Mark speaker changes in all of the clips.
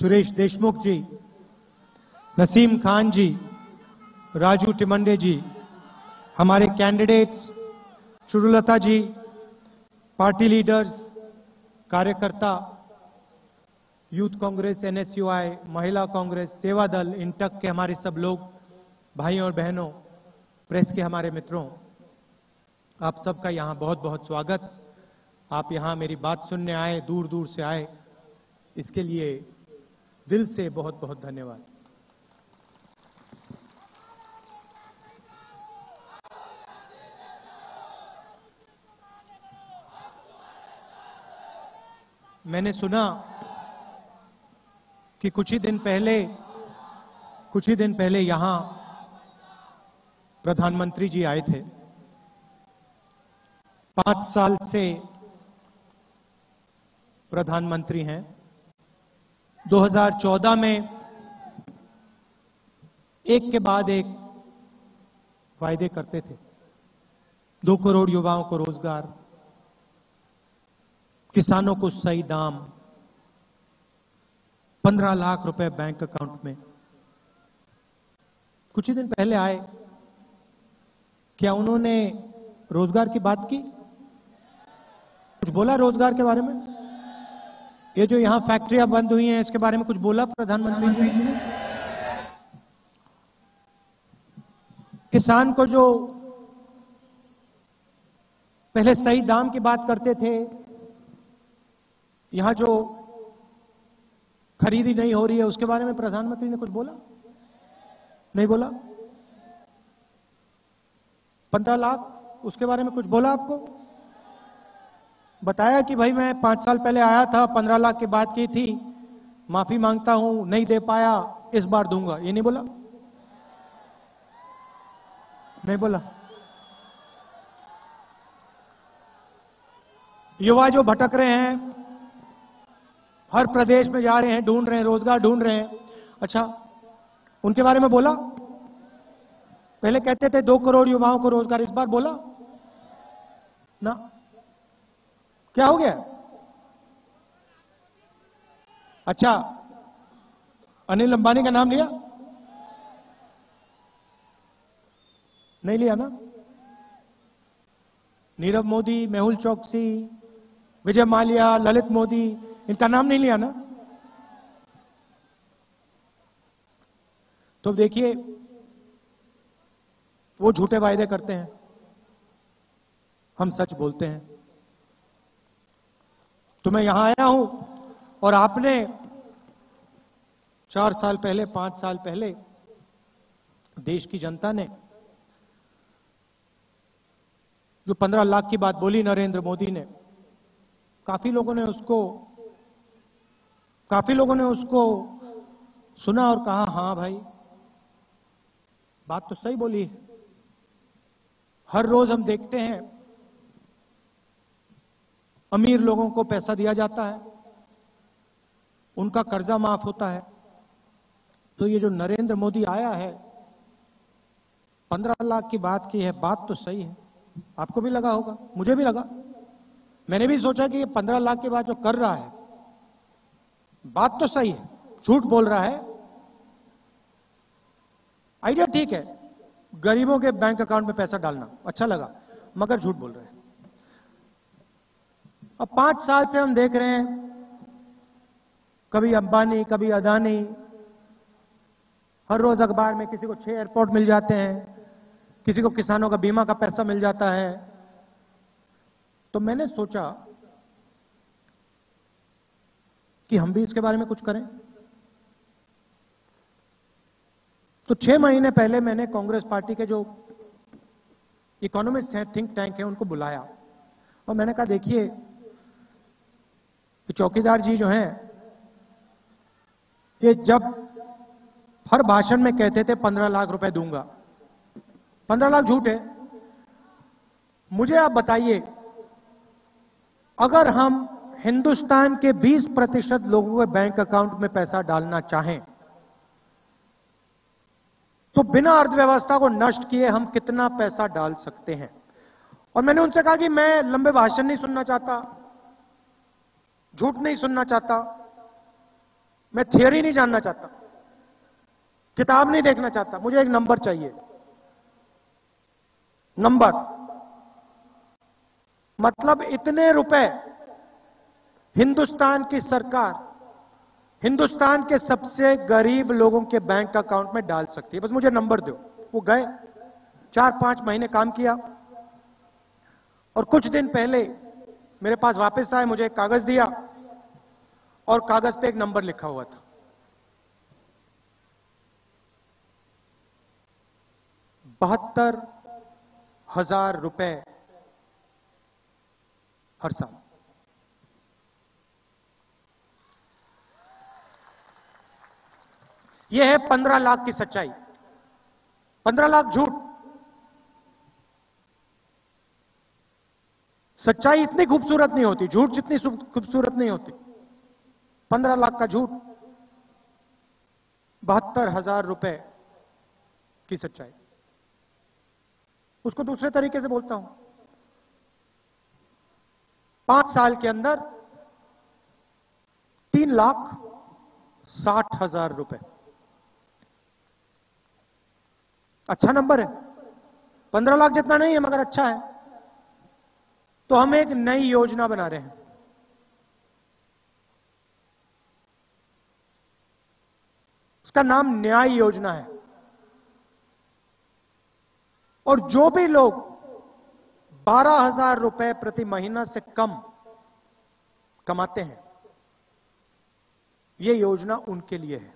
Speaker 1: सुरेश देशमुख जी, नसीम खान जी, राजू टिमंडे जी, हमारे candidates Churulata ji party leaders कार्यकर्ता youth Congress NSUI महिला कांग्रेस सेवा दल इंटक के हमारे सब लोग भाई और बहनों प्रेस के हमारे मित्रों, आप सबका यहाँ बहुत बहुत स्वागत। आप यहाँ मेरी बात सुनने आए दूर दूर से आए। इसके लिए दिल से बहुत बहुत धन्यवाद। मैंने सुना कि कुछ ही दिन पहले, कुछ ही दिन पहले यहाँ प्रधानमंत्री जी आए थे। पाँच साल से प्रधानमंत्री हैं। 2014 में एक के बाद एक वायदे करते थे। दो करोड़ युवाओं को रोज़गार, किसानों को सही दाम, पंद्रह लाख रुपए बैंक अकाउंट में। कुछ ही दिन पहले आए, क्या उन्होंने रोज़गार की बात की? कुछ बोला रोज़गार के बारे में? ये जो यहाँ फैक्ट्रियाँ बंद हुई हैं, इसके बारे में कुछ बोला प्रधानमंत्री जी? किसान को जो पहले सही दाम की बात करते थे, यहाँ जो खरीदी नहीं हो रही है, उसके बारे में प्रधानमंत्री ने कुछ बोला? नहीं बोला? पंद्रह लाख, उसके बारे में कुछ बोला आपको? बताया कि भाई मैं पाँच साल पहले आया था, पंद्रह लाख की बात की थी। माफ़ी माँगता हूँ, नहीं दे पाया, इस बार दूँगा। ये नहीं बोला? नहीं बोला? युवा जो भटक रहे हैं, हर प्रदेश में जा रहे हैं, ढूंढ रहे हैं, रोज़गार ढूंढ रहे हैं। अच्छा उनके बारे में बोला? पहले कहते थे, दो करोड़ युवाओं को रोज़गार, इस बार बोला? ना? क्या हो गया? अच्छा अनिल अंबानी का नाम लिया? नहीं लिया ना? नीरव मोदी, मेहुल चौकसी, विजय माल्या, ललित मोदी, इनका नाम नहीं लिया ना? तो देखिए, वो झूठे वायदे करते हैं, हम सच बोलते हैं। तो मैं यहाँ आया हूँ, और आपने चार साल पहले, पाँच साल पहले देश की जनता ने जो पंद्रह लाख की बात बोली नरेंद्र मोदी ने, काफ़ी लोगों ने उसको, काफ़ी लोगों ने उसको सुना और कहा, हाँ भाई, बात तो सही बोली हर रोज हम देखते हैं अमीर लोगों को पैसा दिया जाता है, उनका कर्जा माफ़ होता है। तो ये जो नरेंद्र मोदी आया है, पंद्रह लाख की बात की है, बात तो सही है। आपको भी लगा होगा, मुझे भी लगा। मैंने भी सोचा कि ये पंद्रह लाख की बात जो कर रहा है, बात तो सही है, झूठ बोल रहा है। आइडिया ठीक है, गरीबों के बैंक अकाउंट में पैसा डालना अच्छा लगा, मगर झूठ बोल रहे हैं। अब पाँच साल से हम देख रहे हैं, कभी अंबानी, कभी अदानी, हर रोज अखबार में किसी को छह एयरपोर्ट मिल जाते हैं, किसी को किसानों का बीमा का पैसा मिल जाता है। तो मैंने सोचा कि हम भी इसके बारे में कुछ करें। तो छह महीने पहले मैंने कांग्रेस पार्टी के जो इकोनॉमिस्ट हैं थिंक टैंक है, उनको बुलाया। और मैंने कहा, देखिए चौकीदार जी जो हैं ये जब हर भाषण में कहते थे, पंद्रह लाख रुपए दूँगा। पंद्रह लाख झूठ है। मुझे आप बताइए, अगर हम हिंदुस्तान के 20 प्रतिशत लोगों के बैंक अकाउंट में पैसा डालना चाहें तो बिना अर्थव्यवस्था को नष्ट किए हम कितना पैसा डाल सकते हैं? और मैंने उनसे कहा कि मैं लंबे भाषण नहीं सुनना चाहता। झूठ नहीं सुनना चाहता। मैं थियोरी नहीं जानना चाहता। किताब नहीं देखना चाहता। मुझे एक नंबर चाहिए। नंबर मतलब इतने रुपए हिंदुस्तान की सरकार, हिंदुस्तान के सबसे गरीब लोगों के बैंक अकाउंट में डाल सकती है। बस मुझे नंबर दो। वो गए चार पाँच महीने काम किया। और कुछ दिन पहले मेरे पास वापस आए, मुझे एक कागज़ दिया और कागज़ पे एक नंबर लिखा हुआ था। बहत्तर हज़ार रुपए हर साल। यह है पंद्रह लाख की सच्चाई। पंद्रह लाख झूठ। सच्चाई इतनी खूबसूरत नहीं होती, झूठ जितनी खूबसूरत नहीं होती। पंद्रह लाख का झूठ, बहत्तर हज़ार रुपए की सच्चाई। उसको दूसरे तरीके से बोलता हूँ। पाँच साल के अंदर तीन लाख साठ हज़ार रुपए। अच्छा नंबर है। पंद्रह लाख जितना नहीं है, मगर अच्छा है। तो हम एक नई योजना बना रहे हैं। उसका नाम न्याय योजना है। और जो भी लोग बारह हज़ार रुपए प्रति महीना से कम कमाते हैं यह योजना उनके लिए है।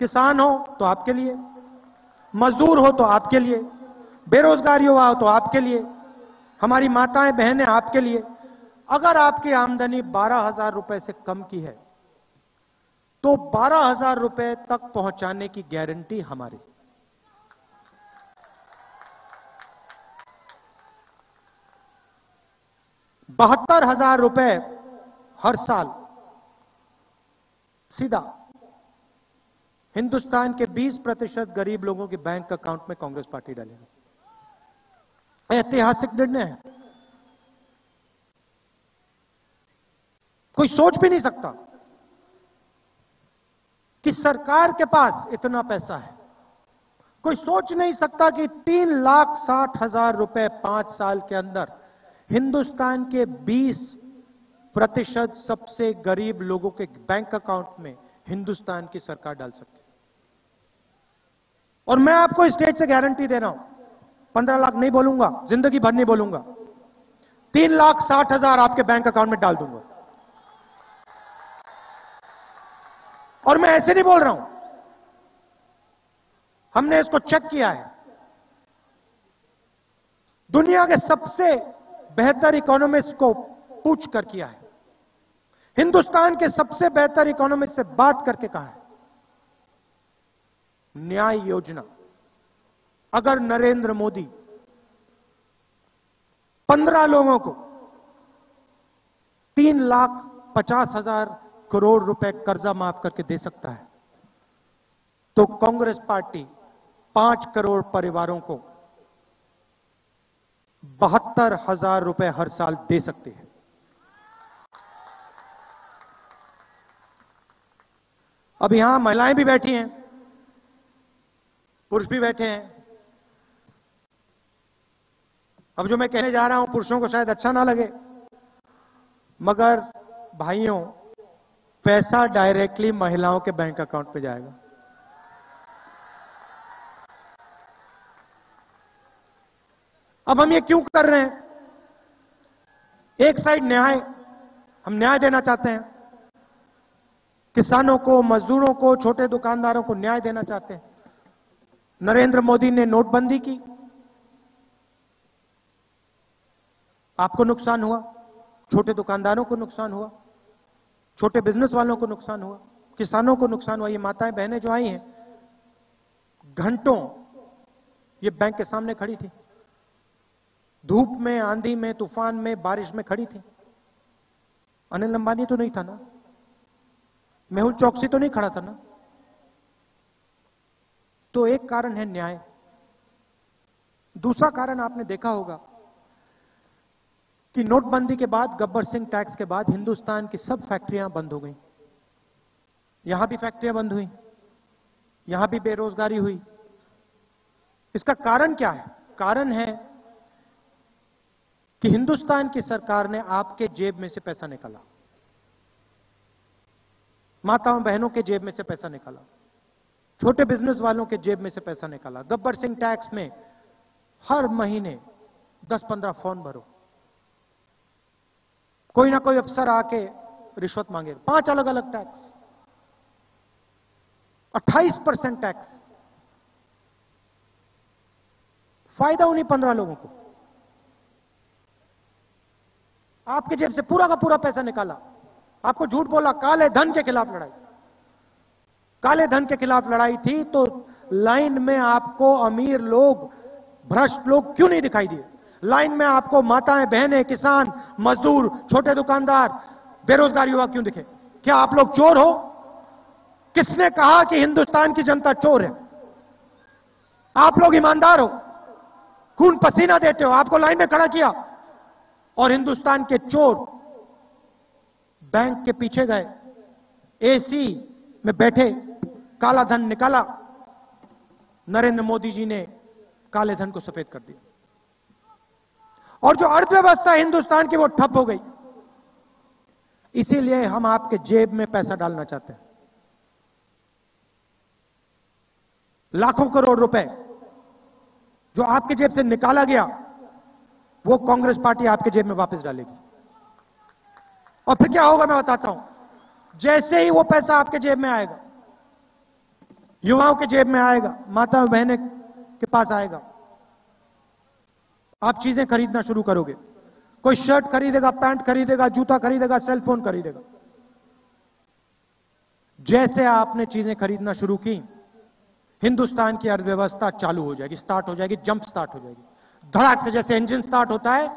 Speaker 1: किसान हो तो आपके लिए, मजदूर हो तो आपके लिए, बेरोजगार युवा हो तो आपके लिए हमारी माताएँ बहनें आपके लिए, अगर आपकी आमदनी बारह हज़ार रुपए से कम की है तो बारह हज़ार रुपए तक पहुँचाने की गारंटी हमारी। बहत्तर हज़ार रुपए हर साल, सीधा, हिंदुस्तान के 20 प्रतिशत गरीब लोगों के बैंक अकाउंट में कांग्रेस पार्टी डालेगी। ऐतिहासिक निर्णय है। कोई सोच भी नहीं सकता कि सरकार के पास इतना पैसा है। कोई सोच नहीं सकता कि तीन लाख साठ हज़ार रुपए पाँच साल के अंदर हिंदुस्तान के 20 प्रतिशत सबसे गरीब लोगों के बैंक अकाउंट में हिंदुस्तान की सरकार डाल सकती और मैं आपको स्टेज से गारंटी दे रहा हूँ पंद्रह लाख नहीं बोलूँगा, ज़िंदगी भर नहीं बोलूँगा। तीन लाख साठ हज़ार आपके बैंक अकाउंट में डाल दूँगा। और मैं ऐसे नहीं बोल रहा हूँ। हमने इसको चेक किया है। दुनिया के सबसे बेहतर इकोनॉमिस्ट को पूछ कर किया है। हिंदुस्तान के सबसे बेहतर इकोनॉमिस्ट से बात करके कहा है। न्याय योजना। अगर नरेंद्र मोदी पंद्रह लोगों को तीन लाख पचास हज़ार करोड़ रुपए कर्जा माफ़ करके दे सकता है तो कांग्रेस पार्टी पाँच करोड़ परिवारों को बहत्तर हज़ार रुपए हर साल दे सकती है। अब यहाँ महिलाएँ भी बैठी हैं, पुरुष भी बैठे हैं अब जो मैं कहने जा रहा हूँ, पुरुषों को शायद अच्छा ना लगे। मगर भाइयों, पैसा डायरेक्टली महिलाओं के बैंक अकाउंट पे जाएगा। अब हम ये क्यों कर रहे हैं? एक साइड न्याय, हम न्याय देना चाहते हैं। किसानों को, मजदूरों को, छोटे दुकानदारों को न्याय देना चाहते हैं। नरेंद्र मोदी ने नोटबंदी की। आपको नुकसान हुआ? छोटे दुकानदारों को नुकसान हुआ? छोटे बिज़नेस वालों को नुकसान हुआ? किसानों को नुकसान हुआ? ये माताएँ, बहनें जो आई हैं, घंटों ये बैंक के सामने खड़ी थी। धूप में, आंधी में, तूफ़ान में, बारिश में खड़ी थी। अनिल अंबानी तो नहीं था ना? मेहुल चौकसी तो नहीं खड़ा था ना? तो एक कारण है न्याय। दूसरा कारण आपने देखा होगा कि नोटबंदी के बाद, गब्बर सिंह टैक्स के बाद हिंदुस्तान की सब फैक्ट्रियाँ बंद हो गई। यहाँ भी फैक्ट्रियाँ बंद हुई। यहाँ भी बेरोजगारी हुई। इसका कारण क्या है? कारण है कि हिंदुस्तान की सरकार ने आपके जेब में से पैसा निकाला। माताओं बहनों के जेब में से पैसा निकाला। छोटे बिज़नेस वालों के जेब में से पैसा निकाला। गब्बर सिंह टैक्स में हर महीने 10-15 फ़ोन भरो। कोई ना कोई अफसर आके रिश्वत मांगे। पाँच अलग अलग टैक्स 28 परसेंट टैक्स फ़ायदा उन्हीं पंद्रह लोगों को। आपके जेब से पूरा का पूरा पैसा निकाला। आपको झूठ बोला, काले धन के खिलाफ लड़ाई। काले धन के खिलाफ लड़ाई थी तो लाइन में आपको अमीर लोग, भ्रष्ट लोग क्यों नहीं दिखाई दिए? लाइन में आपको माताएँ, बहनें, किसान, मजदूर, छोटे दुकानदार, बेरोजगार युवा क्यों दिखे? क्या आप लोग चोर हो? किसने कहा कि हिंदुस्तान की जनता चोर है? आप लोग ईमानदार हो? खून पसीना देते हो? आपको लाइन में खड़ा किया? और हिंदुस्तान के चोर बैंक के पीछे गए, एसी में बैठे, काला धन निकाला। नरेंद्र मोदी जी ने काले धन को सफ़ेद कर दिया। और जो अर्थव्यवस्था हिंदुस्तान की वो ठप हो गई। इसीलिए हम आपके जेब में पैसा डालना चाहते हैं। लाखों करोड़ रुपए जो आपके जेब से निकाला गया, वो कांग्रेस पार्टी आपके जेब में वापस डालेगी। और फिर क्या होगा मैं बताता हूँ। जैसे ही वो पैसा आपके जेब में आएगा, युवाओं के जेब में आएगा माता बहने के पास आएगा आप चीज़ें खरीदना शुरू करोगे। कोई शर्ट खरीदेगा, पैंट खरीदेगा, जूता खरीदेगा, सेलफोन खरीदेगा। जैसे आपने चीज़ें खरीदना शुरू की, हिंदुस्तान की अर्थव्यवस्था चालू हो जाएगी स्टार्ट हो जाएगी जंप स्टार्ट हो जाएगी। धड़ाक से जैसे इंजन स्टार्ट होता है,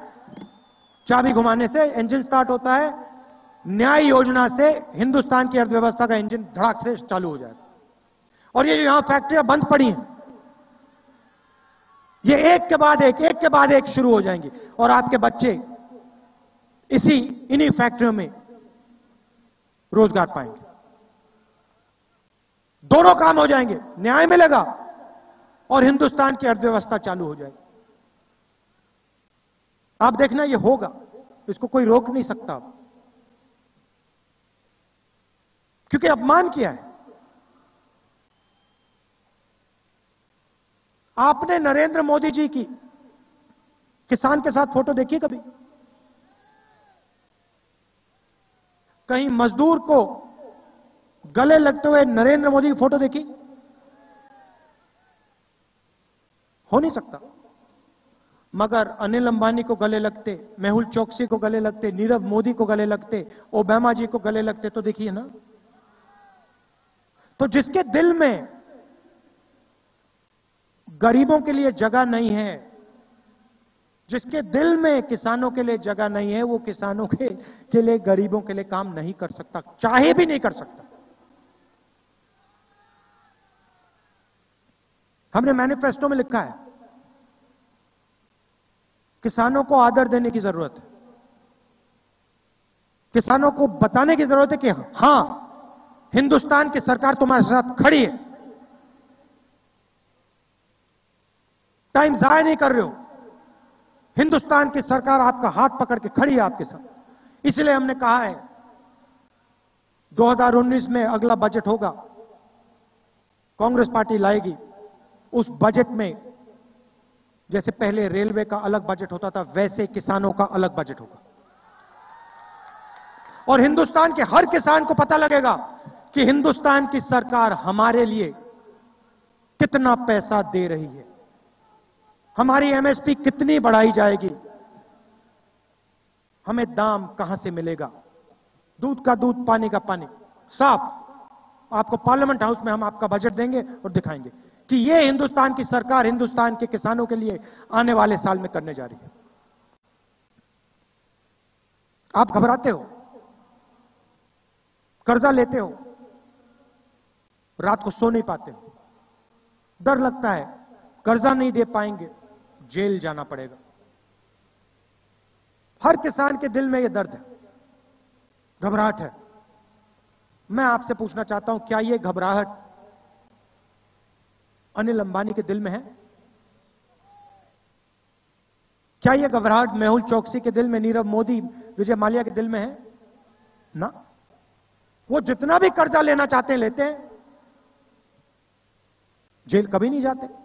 Speaker 1: चाबी घुमाने से इंजन स्टार्ट होता है, न्याय योजना से हिंदुस्तान की अर्थव्यवस्था का इंजन धड़ाक से चालू हो जाएगा। और ये जो यहाँ फैक्ट्रियाँ बंद पड़ी हैं ये एक के बाद एक एक के बाद एक शुरू हो जाएँगे। और आपके बच्चे इसी, इन्हीं फैक्ट्रियों में रोज़गार पाएँगे। दोनों काम हो जाएँगे। न्याय मिलेगा और हिंदुस्तान की अर्थव्यवस्था चालू हो जाएगी। आप देखना, ये होगा। इसको कोई रोक नहीं सकता। क्योंकि अपमान किया है। आपने नरेंद्र मोदी जी की किसान के साथ फ़ोटो देखी कभी? कहीं मजदूर को गले लगते हुए नरेंद्र मोदी की फ़ोटो देखी? हो नहीं सकता। मगर अनिल अंबानी को गले लगते, मेहुल चौकसी को गले लगते, नीरव मोदी को गले लगते, ओबामा जी को गले लगते तो देखिए ना। तो जिसके दिल में गरीबों के लिए जगह नहीं है। जिसके दिल में किसानों के लिए जगह नहीं है वो किसानों के, के लिए गरीबों के लिए काम नहीं कर सकता चाहे भी नहीं कर सकता। हमने मैनिफेस्टो में लिखा है किसानों को आदर देने की ज़रूरत है। किसानों को बताने की ज़रूरत है कि हाँ हिंदुस्तान की सरकार तुम्हारे साथ खड़ी है। टाइम जाया नहीं कर रहे हो। हिंदुस्तान की सरकार आपका हाथ पकड़ के खड़ी है आपके साथ। इसलिए हमने कहा है 2019 में अगला बजट होगा, कांग्रेस पार्टी लाएगी। उस बजट में, जैसे पहले रेलवे का अलग बजट होता था, वैसे किसानों का अलग बजट होगा। और हिंदुस्तान के हर किसान को पता लगेगा कि हिंदुस्तान की सरकार हमारे लिए कितना पैसा दे रही है। हमारी एमएसपी कितनी बढ़ाई जाएगी? हमें दाम कहाँ से मिलेगा? दूध का दूध, पानी का पानी। साफ़। आपको पार्लियामेंट हाउस में हम आपका बजट देंगे और दिखाएँगे कि यह हिंदुस्तान की सरकार हिंदुस्तान के किसानों के लिए आने वाले साल में करने जा रही है। आप घबराते हो? कर्जा लेते हो? रात को सो नहीं पाते? हो डर लगता है। कर्जा नहीं दे पाएँगे। जेल जाना पड़ेगा। हर किसान के दिल में यह दर्द है। घबराहट है। मैं आपसे पूछना चाहता हूँ, क्या यह घबराहट अनिल अंबानी के दिल में है? क्या यह घबराहट मेहुल चौकसी के दिल में, नीरव मोदी, विजय माल्या के दिल में है? ना। वो जितना भी कर्जा लेना चाहते हैं, लेते हैं। जेल कभी नहीं जाते।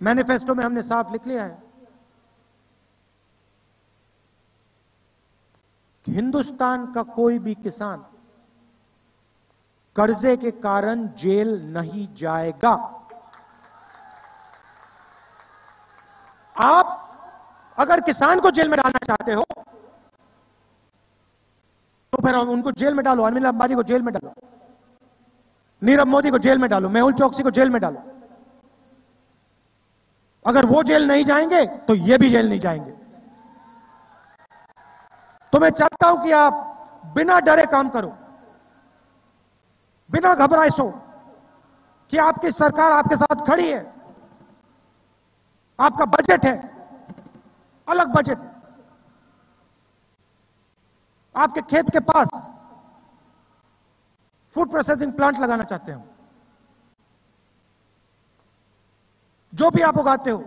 Speaker 1: मैनिफेस्टो में हमने साफ़ लिख लिया है हिंदुस्तान का कोई भी किसान कर्जे के कारण जेल नहीं जाएगा। आप अगर किसान को जेल में डालना चाहते हो तो फिर उनको जेल में डालो अनिल अंबानी को जेल में डालो, नीरव मोदी को जेल में डालो, मेहुल चौकसी को जेल में डालो। अगर वो जेल नहीं जाएँगे तो ये भी जेल नहीं जाएँगे। तो मैं चाहता हूँ कि आप बिना डरे काम करो, बिना घबराए सो, कि आपकी सरकार आपके साथ खड़ी है, आपका बजट है, अलग बजट आपके खेत के पास फ़ूड प्रोसेसिंग प्लांट लगाना चाहते हो जो भी आप उगाते हो,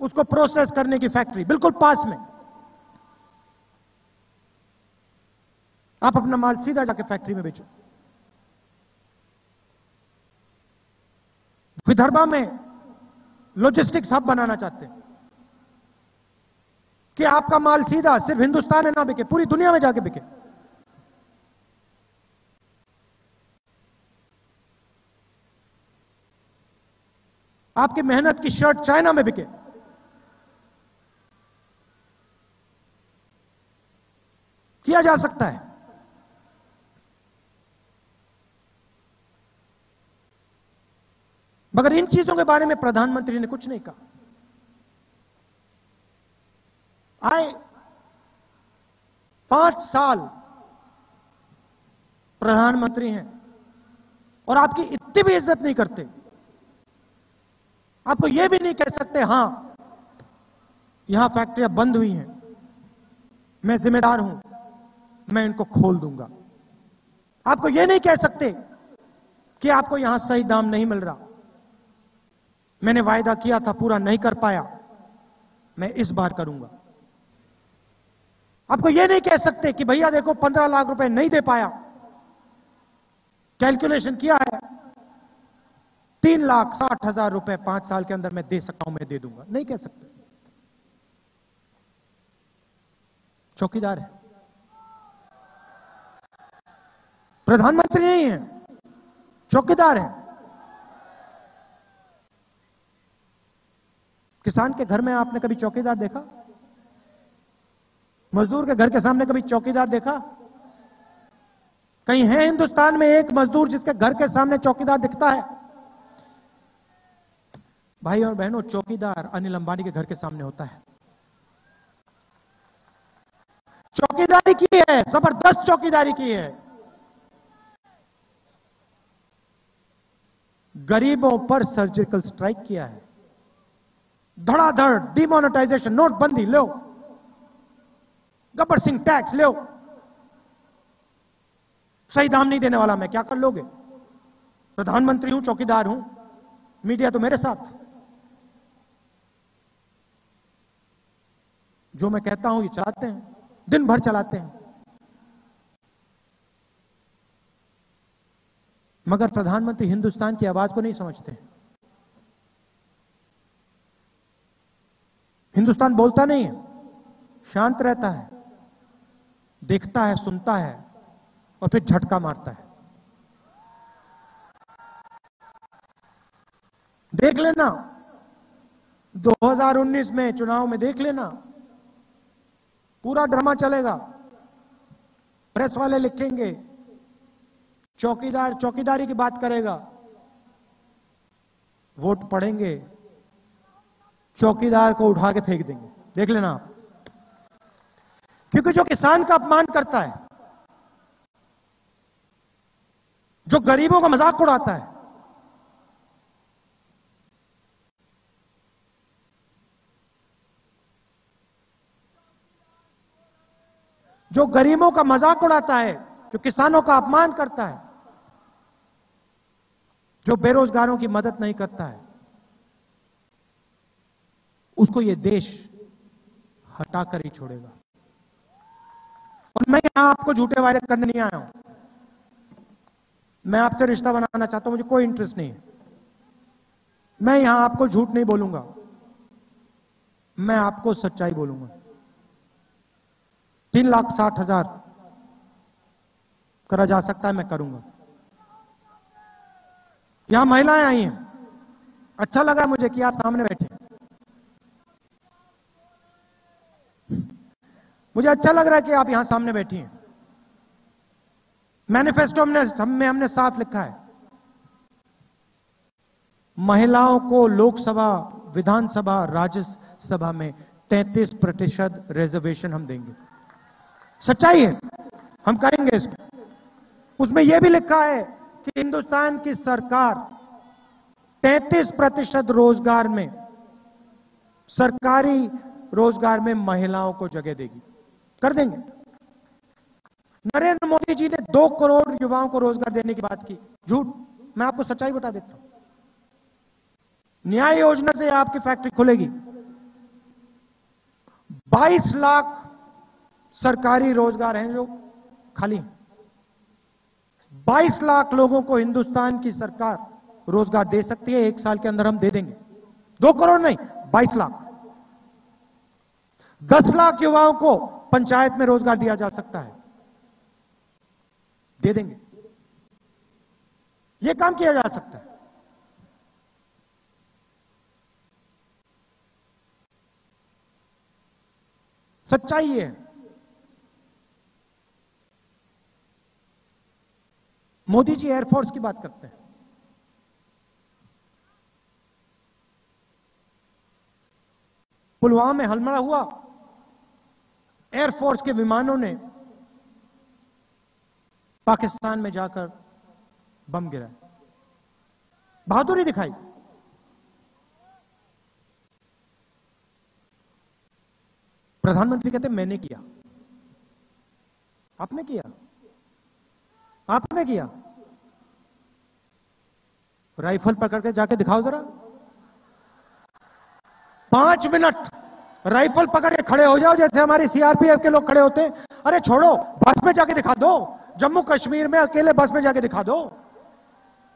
Speaker 1: उसको प्रोसेस करने की फैक्ट्री बिल्कुल पास में। आप अपना माल सीधा जाके फैक्ट्री में बेचो। विदर्भा में लॉजिस्टिक्स हब बनाना चाहते हैं। कि आपका माल सीधा सिर्फ़ हिंदुस्तान में ना बिके, पूरी दुनिया में जाके बिके। आपकी मेहनत की शर्ट चाइना में बिके। किया जा सकता है। मगर इन चीज़ों के बारे में प्रधानमंत्री ने कुछ नहीं कहा। आए पाँच साल प्रधानमंत्री हैं और आपकी इतनी भी इज़्ज़त नहीं करते। आपको यह भी नहीं कह सकते, हाँ, यहाँ फैक्ट्रियाँ बंद हुई हैं। मैं जिम्मेदार हूँ, मैं इनको खोल दूँगा। आपको यह नहीं कह सकते कि आपको यहाँ सही दाम नहीं मिल रहा। मैंने वायदा किया था, पूरा नहीं कर पाया। मैं इस बार करूँगा। आपको यह नहीं कह सकते कि भैया देखो, पंद्रह लाख रुपए नहीं दे पाया। कैलकुलेशन किया है तीन लाख साठ हज़ार रुपए पाँच साल के अंदर मैं दे सकता हूँ, मैं दे दूँगा। नहीं कह सकते। चौकीदार है। प्रधानमंत्री नहीं है, चौकीदार है। किसान के घर में आपने कभी चौकीदार देखा? मजदूर के घर के सामने कभी चौकीदार देखा? कहीं है हिंदुस्तान में एक मजदूर जिसके घर के सामने चौकीदार दिखता है? भाई और बहनों, चौकीदार अनिल अंबानी के घर के सामने होता है। चौकीदारी की है, ज़बरदस्त चौकीदारी की है। गरीबों पर सर्जिकल स्ट्राइक किया है। धड़ाधड़ डिमोनेटाइजेशन नोटबंदी, लो। गब्बर सिंह टैक्स लो। सही दाम नहीं देने वाला मैं, क्या कर लोगे? प्रधानमंत्री हूँ, चौकीदार हूँ। मीडिया तो मेरे साथ। जो मैं कहता हूँ, ये चलाते हैं। दिन भर चलाते हैं। मगर प्रधानमंत्री हिंदुस्तान की आवाज़ को नहीं समझते। हिंदुस्तान बोलता नहीं है। शांत रहता है। देखता है, सुनता है और फिर झटका मारता है। देख लेना। 2019 में चुनाव में देख लेना। पूरा ड्रामा चलेगा। प्रेस वाले लिखेंगे, चौकीदार चौकीदारी की बात करेगा। वोट पड़ेंगे, चौकीदार को उठा के फेंक देंगे। देख लेना आप। क्योंकि जो किसान का अपमान करता है, जो गरीबों का मज़ाक उड़ाता है जो गरीबों का मज़ाक उड़ाता है, जो किसानों का अपमान करता है, जो बेरोजगारों की मदद नहीं करता है, उसको यह देश हटाकर ही छोड़ेगा। और मैं यहाँ आपको झूठे वायदे करने नहीं आया हूँ। मैं आपसे रिश्ता बनाना चाहता हूँ, मुझे कोई इंटरेस्ट नहीं है। मैं यहाँ आपको झूठ नहीं बोलूँगा। मैं आपको सच्चाई बोलूँगा। तीन लाख साठ हज़ार करा जा सकता है, मैं करूँगा। यहाँ महिलाएँ आई हैं। अच्छा लगा मुझे कि आप सामने बैठे। मुझे अच्छा लग रहा है कि आप यहाँ सामने बैठी हैं। मैनिफेस्टो हमने में हमने साफ़ लिखा है। महिलाओं को लोकसभा, विधानसभा, राज्यसभा में 33 प्रतिशत रिजर्वेशन हम देंगे। सच्चाई है। हम करेंगे इसको। उसमें यह भी लिखा है कि हिंदुस्तान की सरकार 33 प्रतिशत रोज़गार में, सरकारी रोज़गार में महिलाओं को जगह देगी। कर देंगे। नरेंद्र मोदी जी ने दो करोड़ युवाओं को रोज़गार देने की बात की। झूठ। मैं आपको सच्चाई बता देता हूँ। न्याय योजना से आपकी फैक्ट्री खुलेगी। 22 लाख सरकारी रोज़गार हैं जो खाली। हैं 22 लाख लोगों को हिंदुस्तान की सरकार रोज़गार दे सकती है, एक साल के अंदर हम दे देंगे। दो करोड़ नहीं 22 लाख। 10 लाख युवाओं को पंचायत में रोज़गार दिया जा सकता है। दे देंगे। यह काम किया जा सकता है। सच्चाई है। मोदी जी एयरफोर्स की बात करते हैं। पुलवामा में हमला हुआ। एयरफोर्स के विमानों ने पाकिस्तान में जाकर बम गिरा बहादुरी दिखाई। प्रधानमंत्री कहते, मैंने किया। आपने किया? आपने किया? राइफल पकड़ के जाके दिखाओ जरा। पाँच मिनट राइफल पकड़ के खड़े हो जाओ, जैसे हमारी सीआरपीएफ के लोग खड़े होते हैं। अरे छोड़ो, बस में जाके दिखा दो। जम्मू कश्मीर में अकेले बस में जाके दिखा दो।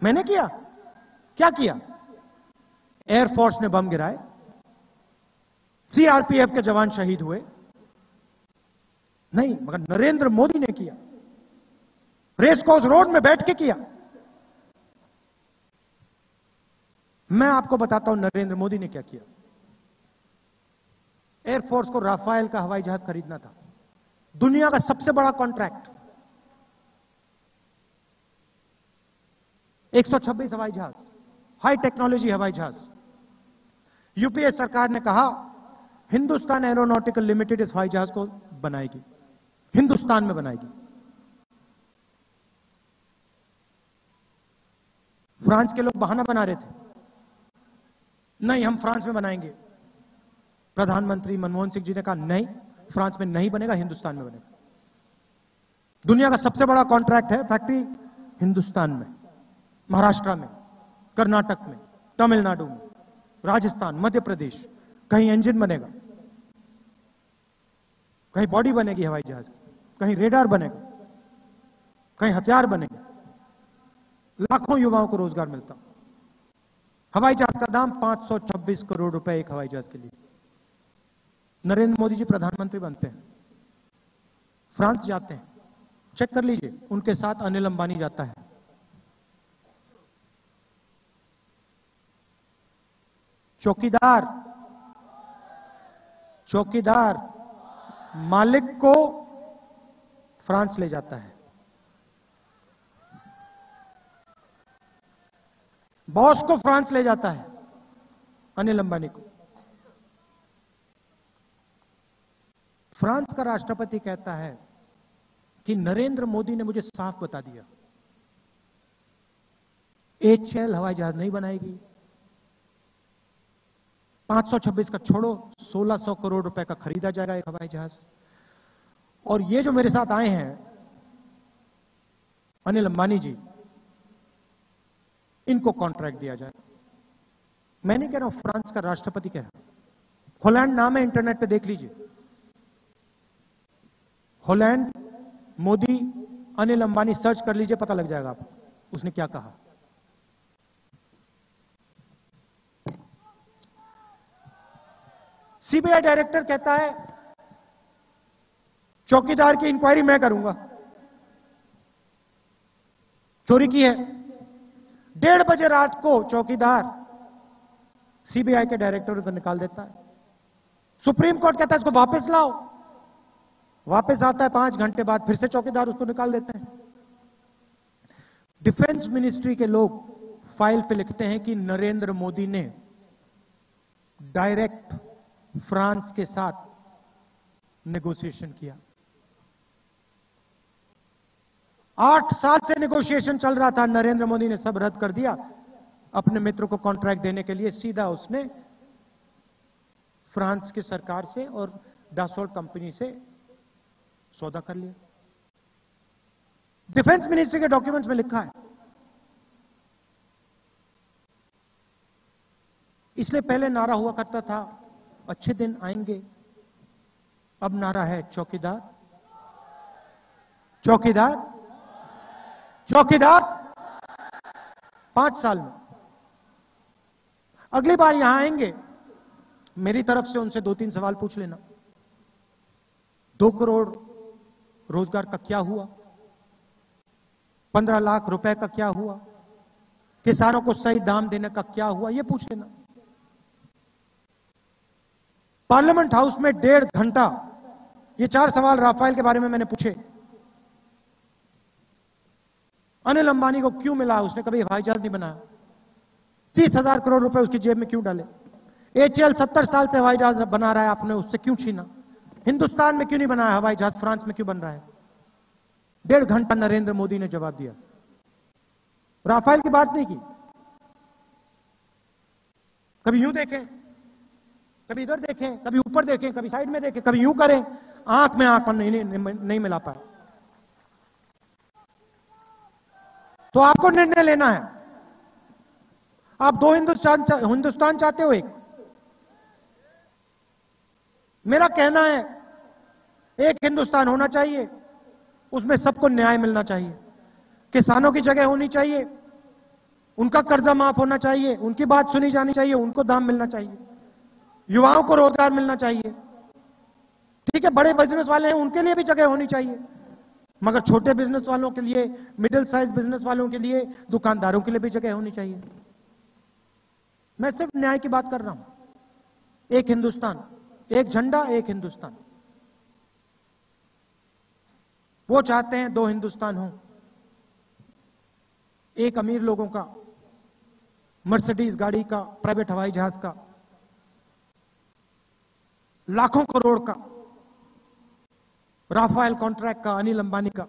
Speaker 1: मैंने किया? क्या किया? एयरफोर्स ने बम गिराए। सीआरपीएफ के जवान शहीद हुए। नहीं, मगर नरेंद्र मोदी ने किया। रेस कोर्स रोड में बैठ के किया। मैं आपको बताता हूँ, नरेंद्र मोदी ने क्या किया? एयरफोर्स को राफेल का हवाई जहाज़ खरीदना था। दुनिया का सबसे बड़ा कॉन्ट्रैक्ट 126 हवाई जहाज़ हाई टेक्नोलॉजी हवाई जहाज़। यूपीए सरकार ने कहा, हिंदुस्तान एरोनॉटिकल लिमिटेड इस हवाई जहाज़ को बनाएगी। हिंदुस्तान में बनाएगी। फ्रांस के लोग बहाना बना रहे थे। नहीं, हम फ्रांस में बनाएँगे। प्रधानमंत्री मनमोहन सिंह जी ने कहा, नहीं, फ्रांस में नहीं बनेगा, हिंदुस्तान में बनेगा। दुनिया का सबसे बड़ा कॉन्ट्रैक्ट है फैक्ट्री हिंदुस्तान में, महाराष्ट्र में, कर्नाटक में, तमिलनाडु में, राजस्थान, मध्य प्रदेश, कहीं इंजन बनेगा, कहीं बॉडी बनेगी हवाई जहाज़, कहीं रेडार बनेगा, कहीं हथियार बनेगा। लाखों युवाओं को रोज़गार मिलता। हवाई जहाज़ का दाम 526 करोड़ रुपए एक हवाई जहाज़ के लिए। नरेंद्र मोदी जी प्रधानमंत्री बनते हैं। फ्रांस जाते हैं। चेक कर लीजिए, उनके साथ अनिल अंबानी जाता है। चौकीदार चौकीदार मालिक को फ्रांस ले जाता है। बॉस को फ्रांस ले जाता है, अनिल अंबानी को। फ्रांस का राष्ट्रपति कहता है कि नरेंद्र मोदी ने मुझे साफ़ बता दिया एच हवाई जहाज़ नहीं बनाएगी 526 का छोड़ो 1600 करोड़ रुपए का खरीदा जाएगा एक हवाई जहाज़। और ये जो मेरे साथ आए हैं, अनिल अंबानी जी इनको कॉन्ट्रैक्ट दिया जाए। मैं नहीं कह रहा हूँ, फ्रांस का राष्ट्रपति कह रहा होलैंड नाम है, इंटरनेट पे देख लीजिए। होलैंड, मोदी, अनिल अंबानी सर्च कर लीजिए, पता लग जाएगा आपको, उसने क्या कहा। सीबीआई डायरेक्टर कहता है, चौकीदार की इंक्वायरी मैं करूँगा। चोरी की है। डेढ़ बजे रात को चौकीदार सीबीआई के डायरेक्टर को निकाल देता है। सुप्रीम कोर्ट कहता है, इसको वापस लाओ। वापस आता है, पाँच घंटे बाद फिर से चौकीदार उसको निकाल देते हैं। डिफेंस मिनिस्ट्री के लोग फ़ाइल पे लिखते हैं कि नरेंद्र मोदी ने डायरेक्ट फ्रांस के साथ नेगोशिएशन किया। आठ साल से नेगोशिएशन चल रहा था। नरेंद्र मोदी ने सब रद्द कर दिया। अपने मित्र को कॉन्ट्रैक्ट देने के लिए सीधा उसने फ्रांस की सरकार से और डासोल्ट कंपनी से सौदा कर लिया। डिफेंस मिनिस्ट्री के डॉक्यूमेंट्स में लिखा है। इसलिए पहले नारा हुआ करता था, अच्छे दिन आएँगे। अब नारा है चौकीदार। चौकीदार चौकीदार, पाँच साल में। अगली बार यहाँ आएँगे, मेरी तरफ़ से उनसे दो तीन सवाल पूछ लेना। दो करोड़ रोज़गार का क्या हुआ? पंद्रह लाख रुपए का क्या हुआ? किसानों को सही दाम देने का क्या हुआ? यह पूछ लेना। पार्लियामेंट हाउस में डेढ़ घंटा, ये चार सवाल राफेल के बारे में मैंने पूछे। अनिल अंबानी को क्यों मिला? उसने कभी हवाई जहाज़ नहीं बनाया। तीस हज़ार करोड़ रुपए उसकी जेब में क्यों डाले? एचएल सत्तर साल से हवाई जहाज़ बना रहा है आपने उससे क्यों छीना? हिंदुस्तान में क्यों नहीं बनाया हवाई जहाज़? फ्रांस में क्यों बन रहा है? डेढ़ घंटा नरेंद्र मोदी ने जवाब दिया। राफेल की बात नहीं की। कभी यूँ देखें कभी इधर देखें कभी ऊपर देखें कभी साइड में देखें कभी यूँ करें आँख में आँख नहीं, नहीं, नहीं मिला पाए तो आपको निर्णय लेना है। आप दो हिंदुस्तान हिंदुस्तान चाहते हो एक। मेरा कहना है, एक हिंदुस्तान होना चाहिए, उसमें सबको न्याय मिलना चाहिए। किसानों की जगह होनी चाहिए, उनका कर्जा माफ़ होना चाहिए, उनकी बात सुनी जानी चाहिए, उनको दाम मिलना चाहिए। युवाओं को रोज़गार मिलना चाहिए। ठीक है, बड़े बिज़नेस वाले हैं, उनके लिए भी जगह होनी चाहिए। मगर छोटे बिज़नेस वालों के लिए मिडिल साइज़ बिज़नेस वालों के लिए दुकानदारों के लिए भी जगह होनी चाहिए। मैं सिर्फ़ न्याय की बात कर रहा हूँ। एक हिंदुस्तान, एक झंडा, एक हिंदुस्तान। वो चाहते हैं दो हिंदुस्तान हो। एक अमीर लोगों का, मर्सिडीज गाड़ी का, प्राइवेट हवाई जहाज़ का, लाखों करोड़ का राफेल कॉन्ट्रैक्ट का, अनिल अंबानी का,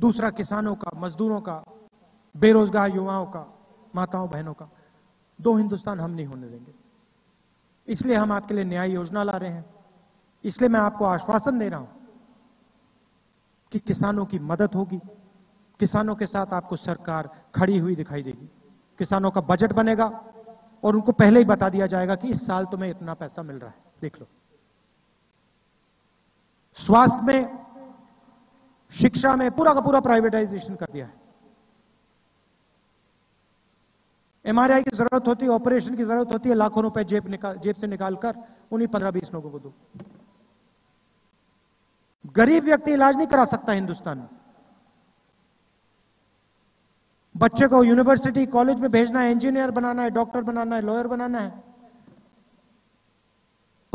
Speaker 1: दूसरा किसानों का, मजदूरों का, बेरोजगार युवाओं का, माताओं बहनों का, दो हिंदुस्तान हम नहीं होने देंगे। इसलिए हम आपके लिए न्याय योजना ला रहे हैं। इसलिए मैं आपको आश्वासन दे रहा हूँ कि किसानों की मदद होगी। किसानों के साथ आपको सरकार खड़ी हुई दिखाई देगी। किसानों का बजट बनेगा और उनको पहले ही बता दिया जाएगा कि इस साल तुम्हें इतना पैसा मिल रहा है। देख लो। स्वास्थ्य में, शिक्षा में पूरा का पूरा प्राइवेटाइजेशन कर दिया है। एमआरआई की ज़रूरत होती है ऑपरेशन की ज़रूरत होती है, लाखों रुपए जेब निकाल, जेब से निकालकर उन्हीं पंद्रह बीस लोगों को दो। गरीब व्यक्ति इलाज नहीं करा सकता हिंदुस्तान में। बच्चे को यूनिवर्सिटी कॉलेज में भेजना है इंजीनियर बनाना है डॉक्टर बनाना है लॉयर बनाना है।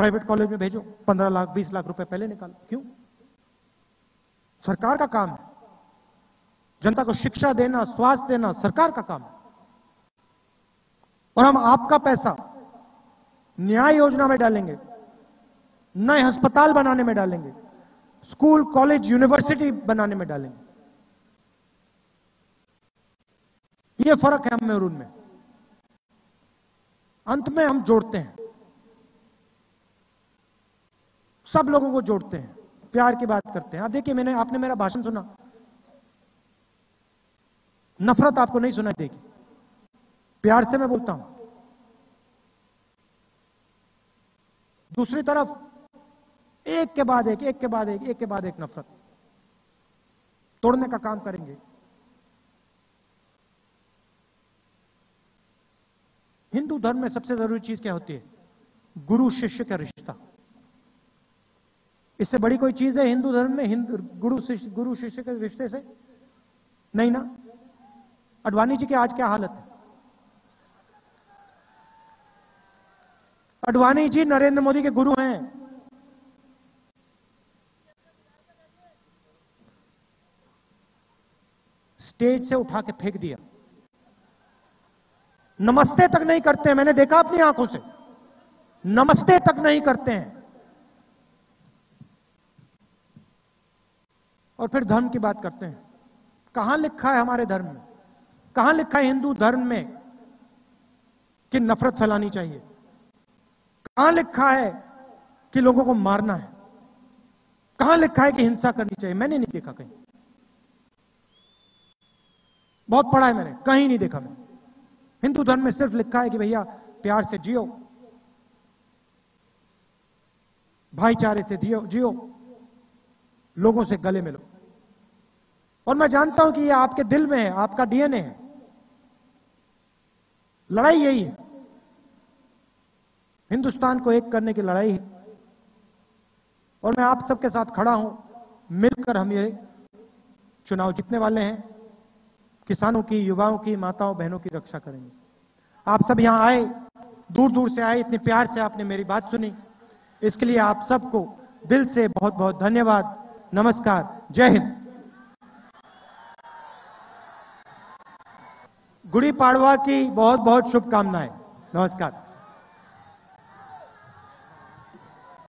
Speaker 1: प्राइवेट कॉलेज में भेजो, पंद्रह लाख, बीस लाख रुपए पहले निकालो। क्यों? सरकार का काम है। जनता को शिक्षा देना, स्वास्थ्य देना सरकार का काम है। और हम आपका पैसा न्याय योजना में डालेंगे, नए अस्पताल बनाने में डालेंगे, स्कूल, कॉलेज, यूनिवर्सिटी बनाने में डालेंगे। ये फ़र्क है हम में और उनमें। अंत में हम जोड़ते हैं। सब लोगों को जोड़ते हैं, प्यार की बात करते हैं। आप देखिए, मैंने, आपने मेरा भाषण सुना। नफरत आपको नहीं सुनाई देगी। प्यार से मैं बोलता हूँ। दूसरी तरफ़, एक के बाद एक एक के बाद एक एक के बाद एक नफरत। तोड़ने का काम करेंगे। हिंदू धर्म में सबसे ज़रूरी चीज़ क्या होती है? गुरु शिष्य का रिश्ता। इससे बड़ी कोई चीज़ है हिंदू धर्म में? हिंदू गुरु शिष्य गुरु शिष्य के रिश्ते से? नहीं ना? अडवाणी जी की आज क्या हालत है? अडवाणी जी नरेंद्र मोदी के गुरु हैं। स्टेज से उठा के फेंक दिया। नमस्ते तक नहीं करते, मैंने देखा अपनी आँखों से। नमस्ते तक नहीं करते हैं। और फिर धर्म की बात करते हैं। कहाँ लिखा है हमारे धर्म में? कहाँ लिखा है हिंदू धर्म में कि नफरत फैलानी चाहिए? कहाँ लिखा है कि लोगों को मारना है? कहाँ लिखा है कि हिंसा करनी चाहिए? मैंने नहीं देखा कहीं। बहुत पढ़ा है मैंने, कहीं नहीं देखा मैंने। हिंदू धर्म में सिर्फ़ लिखा है कि भैया प्यार से जियो, भाईचारे से जियो लोगों से गले मिलो। और मैं जानता हूँ कि ये आपके दिल में है, आपका डीएनए है। लड़ाई यही है। हिंदुस्तान को एक करने की लड़ाई है। और मैं आप सबके साथ खड़ा हूँ, मिलकर हम ये चुनाव जीतने वाले हैं। किसानों की, युवाओं की, माताओं, बहनों की रक्षा करेंगे। आप सब यहाँ आए दूर दूर से आए, इतने प्यार से आपने मेरी बात सुनी। इसके लिए आप सबको दिल से बहुत बहुत धन्यवाद। नमस्कार। जय हिंद। गुड़ी पाड़वा की बहुत बहुत शुभकामनाएँ। नमस्कार।